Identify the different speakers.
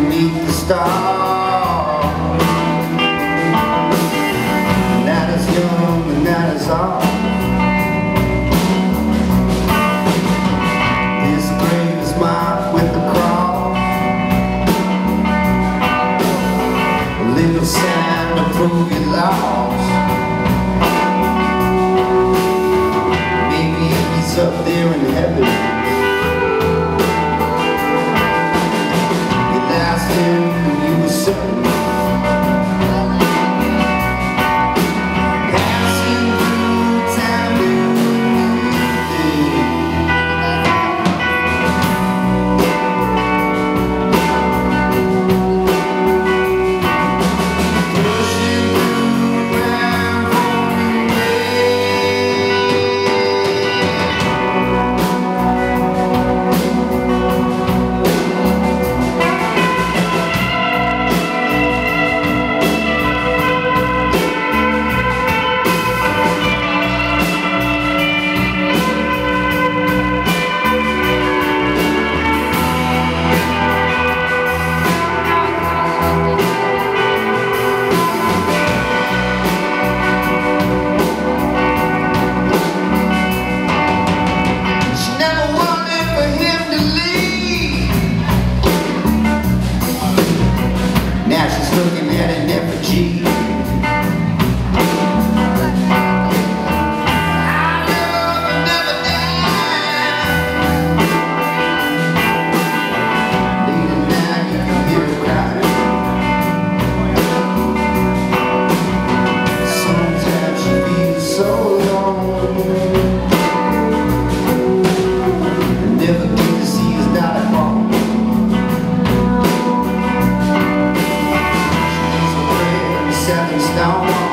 Speaker 1: underneath the stars. That is young and that is all. This grave is marked with the cross. A little sand to prove you lost. Maybe he's up there in heaven. looking at an effigy down